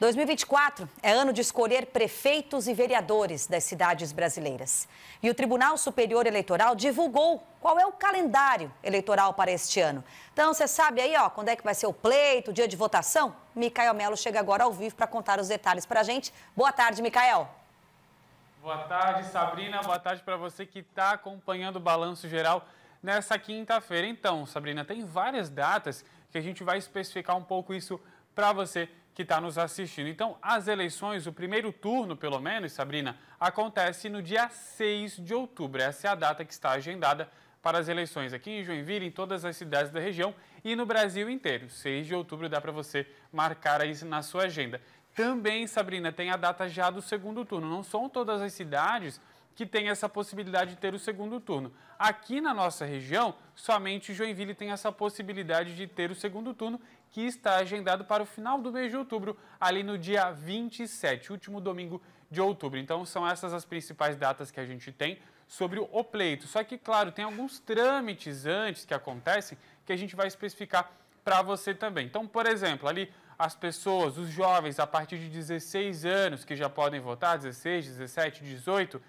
2024 é ano de escolher prefeitos e vereadores das cidades brasileiras. E o Tribunal Superior Eleitoral divulgou qual é o calendário eleitoral para este ano. Então, você sabe aí, ó, quando é que vai ser o pleito, o dia de votação? Micael Melo chega agora ao vivo para contar os detalhes para a gente. Boa tarde, Micael. Boa tarde, Sabrina. Boa tarde para você que está acompanhando o Balanço Geral nessa quinta-feira. Então, Sabrina, tem várias datas que a gente vai especificar um pouco isso para você que está nos assistindo. Então, as eleições, o primeiro turno, pelo menos, Sabrina, acontece no dia 6 de outubro. Essa é a data que está agendada para as eleições aqui em Joinville, em todas as cidades da região e no Brasil inteiro. 6 de outubro dá para você marcar aí na sua agenda. Também, Sabrina, tem a data já do segundo turno. Não são todas as cidades que têm essa possibilidade de ter o segundo turno. Aqui na nossa região, somente Joinville tem essa possibilidade de ter o segundo turno que está agendado para o final do mês de outubro, ali no dia 27, último domingo de outubro. Então, são essas as principais datas que a gente tem sobre o pleito. Só que, claro, tem alguns trâmites antes que acontecem que a gente vai especificar para você também. Então, por exemplo, ali as pessoas, os jovens a partir de 16 anos que já podem votar, 16, 17, 18,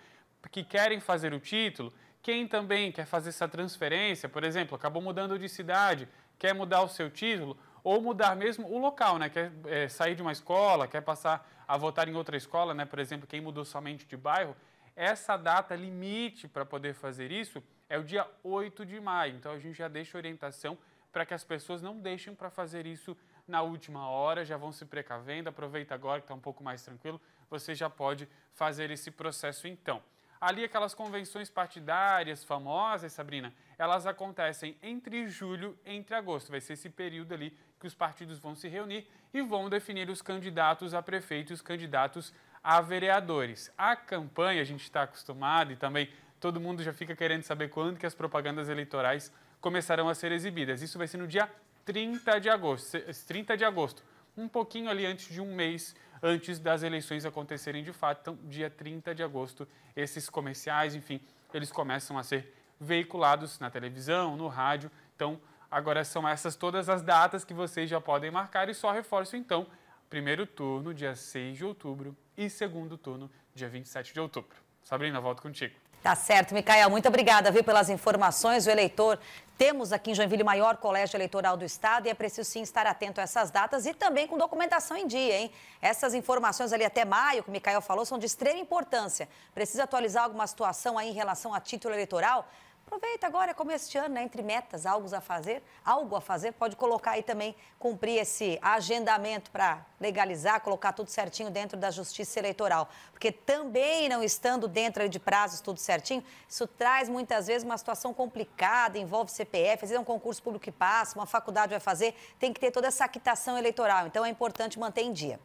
que querem fazer o título, quem também quer fazer essa transferência, por exemplo, acabou mudando de cidade, quer mudar o seu título, ou mudar mesmo o local, né? Quer é, sair de uma escola, quer passar a votar em outra escola, né? Por exemplo, quem mudou somente de bairro, essa data limite para poder fazer isso é o dia 8 de maio. Então a gente já deixa orientação para que as pessoas não deixem para fazer isso na última hora, já vão se precavendo, aproveita agora que está um pouco mais tranquilo, você já pode fazer esse processo então. Ali aquelas convenções partidárias famosas, Sabrina, elas acontecem entre julho e entre agosto. Vai ser esse período ali que os partidos vão se reunir e vão definir os candidatos a prefeito e os candidatos a vereadores. A campanha, a gente está acostumado e também todo mundo já fica querendo saber quando que as propagandas eleitorais começarão a ser exibidas. Isso vai ser no dia 30 de agosto, 30 de agosto, um pouquinho ali antes de um mês antes das eleições acontecerem de fato. Então, dia 30 de agosto, esses comerciais, enfim, eles começam a ser veiculados na televisão, no rádio. Então, agora são essas todas as datas que vocês já podem marcar e só reforço então, primeiro turno, dia 6 de outubro e segundo turno, dia 27 de outubro. Sabrina, volto contigo. Tá certo, Micael. Muito obrigada, viu, pelas informações. O eleitor, temos aqui em Joinville o maior colégio eleitoral do estado e é preciso sim estar atento a essas datas e também com documentação em dia, hein? Essas informações ali até maio, que o Micael falou, são de extrema importância. Precisa atualizar alguma situação aí em relação a título eleitoral? Aproveita agora, é começo de ano, né? entre metas, algo a fazer, algo a fazer, pode colocar aí também, cumprir esse agendamento para legalizar, colocar tudo certinho dentro da justiça eleitoral. Porque também não estando dentro de prazos tudo certinho, isso traz muitas vezes uma situação complicada, envolve CPF, às vezes é um concurso público que passa, uma faculdade vai fazer, tem que ter toda essa quitação eleitoral. Então é importante manter em dia.